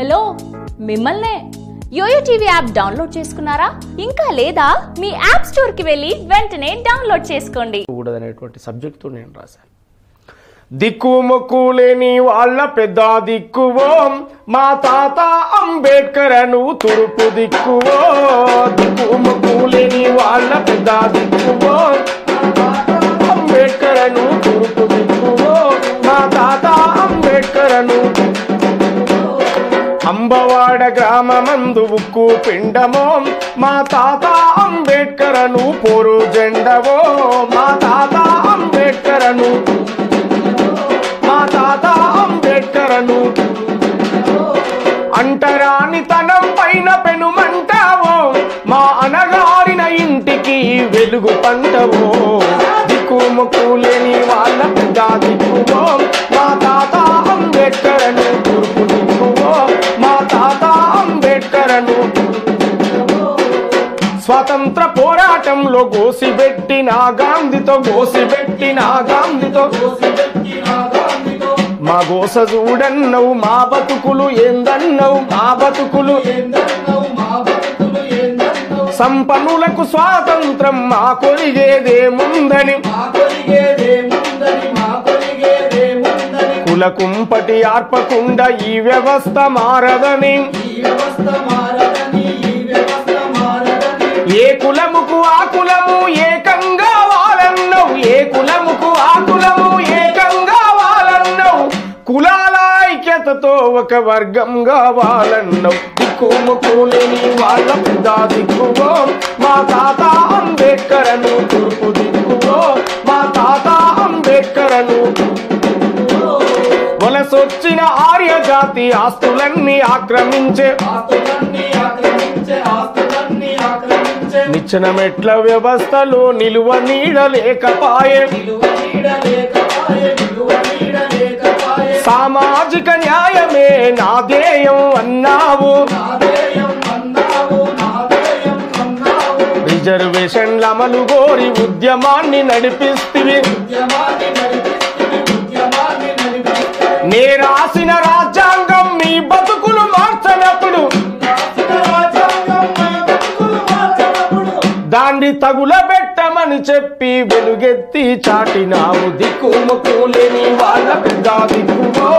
Hello మిమ్మల్నే. Yo-yo TV app download చేసుకున్నారా? ఇంకా లేదా? మీ యాప్ స్టోర్కి వెళ్ళి వెంటనే డౌన్లోడ్ చేసుకోండి. కూడదనేటువంటి సబ్జెక్ట్ నేను రాశాను. దిక్కు మొక్కు లేని వాళ్ళ పెద్ద దిక్కువో మా తాత అంబేద్కర్ అను తురుపు దిక్కువో. దిక్కు మొక్కు లేని వాళ్ళ పెద్ద దిక్కువో అంబేద్కర్ అను తురుపు అంబవాడ గ్రామమందు ఉక్కు పిండమో మా తాత అంబేడ్కరను పోరు జెండవో మా తాత అంబేడ్కరను మా తాత అంబేడ్కరను. అంటరాని తనం పైన పెనుమంటావో మా అనగారిన ఇంటికి వెలుగు పంటవో. స్వతంత్ర పోరాటంలో గోసిబెట్టిన గాంధీతో గోసిబెట్టిన గాంధీతో. మా గోస చూడన్నవు మా బతుకులు ఏందన్నవు మా బతుకులు సంపన్నులకు స్వాతంత్రం మా కొలిగేదేముందని. కుల కుంపటి ఆర్పకుండా ఈ వ్యవస్థ మారదని. ఏ ఐక్యతతో ఒక వర్గం కావాలన్నవు దిక్కుముకు లేని వాళ్ళ పెద్ద దిక్కువో. మా తాత అంబేద్కరను తూర్పు దిక్కువో. మా తాత వలసొచ్చిన ఆర్య జాతి ఆస్తులన్నీ ఆక్రమించే నిచ్చెన మెట్ల వ్యవస్థలో నిలువ నీడ లేకపాయే. సామాజిక న్యాయమే నా ధ్యేయం అన్నావు. రిజర్వేషన్ల అమలు గోరి ఉద్యమాన్ని నడిపిస్తివి. దాన్ని తగులబెట్టమని చెప్పి వెలుగెత్తి చాటినావు దిక్కు ముక్కు లేని వాళ్ళ పెద్ద దిక్కువో.